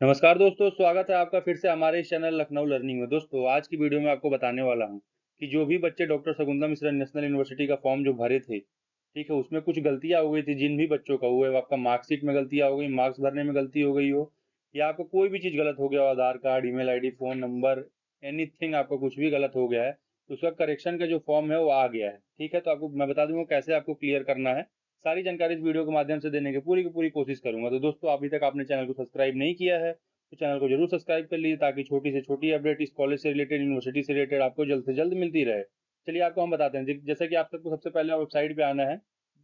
नमस्कार दोस्तों, स्वागत है आपका फिर से हमारे चैनल लखनऊ लर्निंग में। दोस्तों, आज की वीडियो में आपको बताने वाला हूँ कि जो भी बच्चे doctor Shakuntala Mishra national university का फॉर्म जो भरे थे, ठीक है, उसमें कुछ गलतियाँ हो गई थी, जिन भी बच्चों का हुआ है आपका मार्कशीट में गलतियाँ हो गई, मार्क्स भरने में गलती हो गई हो, या आपको कोई भी चीज़ गलत हो गया हो, Aadhaar card, email I phone number anything आपका कुछ भी गलत हो गया है तो उसका करेक्शन का जो फॉर्म है, वो आ गया है। ठीक है तो आपको, मैं बता दूँगा कैसे आपको क्लियर करना है। सारी जानकारी इस वीडियो के माध्यम से देने की पूरी की पूरी कोशिश करूँगा। तो दोस्तों, अभी तक आपने चैनल को सब्सक्राइब नहीं किया है तो चैनल को ज़रूर सब्सक्राइब कर लीजिए ताकि छोटी से छोटी अपडेट इस कॉलेज से रिलेटेड, यूनिवर्सिटी से रिलेटेड आपको जल्द से जल्द मिलती रहे। चलिए, आपको हम बताते हैं। जैसे कि आप सबको सबसे पहले वेबसाइट पे आना है।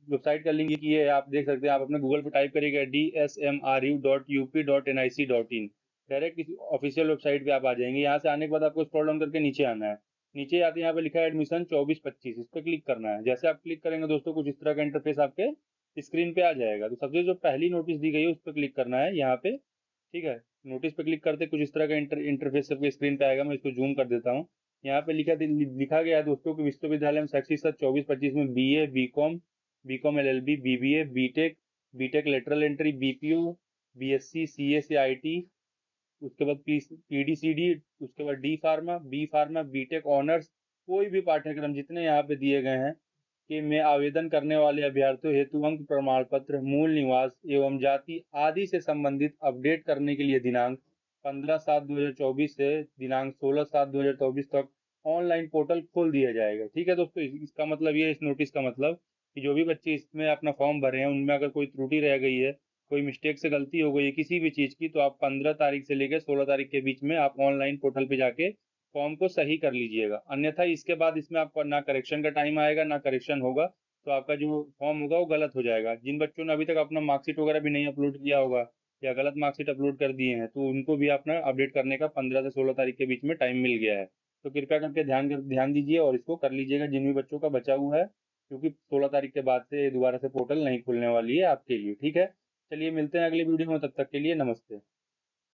वेबसाइट का लिंक ये है, आप देख सकते हैं, आप अपने गूगल पे टाइप करिएगा D S M R U dot U P dot N I C dot in direct official website पे आप आ जाएँगे। यहाँ से आने के बाद आपको स्क्रॉल डाउन करके नीचे आना है। नीचे आते यहाँ पे लिखा है एडमिशन चौबीस पच्चीस इस पर क्लिक करना है। जैसे आप क्लिक करेंगे दोस्तों कुछ इस तरह का इंटरफेस आपके स्क्रीन पे आ जाएगा। तो सबसे जो पहली नोटिस दी गई है उस पर क्लिक करना है यहाँ पे ठीक है? नोटिस पे क्लिक करते कुछ इस तरह का इंटर, इंटरफेस सबके स्क्रीन पे आएगा मैं इसको जूम कर देता हूँ। यहाँ पे लिखा लिखा गया है दोस्तों कि विश्वविद्यालय में शैक्षिक सत्र चौबीस पच्चीस में B A B com B com L L B B B A B tech B tech lateral entry B P U B S C C S I T उसके बाद पी डी सी डी उसके बाद D pharma B pharma B tech honours कोई भी पाठ्यक्रम जितने यहाँ पे दिए गए हैं कि में आवेदन करने वाले अभ्यर्थियों हेतु अंक प्रमाण पत्र मूल निवास एवं जाति आदि से संबंधित अपडेट करने के लिए दिनांक 15 सात 2024 से दिनांक 16 सात 2024 तक ऑनलाइन पोर्टल खोल दिया जाएगा। ठीक है दोस्तों इसका मतलब ये इस नोटिस का मतलब कि जो भी बच्चे इसमें अपना फॉर्म भरे हैं, उनमें अगर कोई त्रुटि रह गई है कोई मिस्टेक से गलती हो गई है किसी भी चीज़ की तो आप पंद्रह तारीख से लेकर सोलह तारीख के बीच में आप ऑनलाइन पोर्टल पे जाके फॉर्म को सही कर लीजिएगा। अन्यथा इसके बाद इसमें आपका ना करेक्शन का टाइम आएगा, ना करेक्शन होगा तो आपका जो फॉर्म होगा वो गलत हो जाएगा। जिन बच्चों ने अभी तक अपना मार्कशीट वगैरह भी नहीं अपलोड किया होगा या गलत मार्कशीट अपलोड कर दिए हैं तो उनको भी अपना अपडेट करने का पंद्रह से सोलह तारीख के बीच में टाइम मिल गया है। तो कृपया करके ध्यान कर, ध्यान दीजिए और इसको कर लीजिएगा। जिन भी बच्चों का बचा हुआ है, क्योंकि सोलह तारीख के बाद से दोबारा से पोर्टल नहीं खुलने वाली है आपके लिए, ठीक है? चलिए मिलते हैं अगले वीडियो में तब तक के लिए नमस्ते।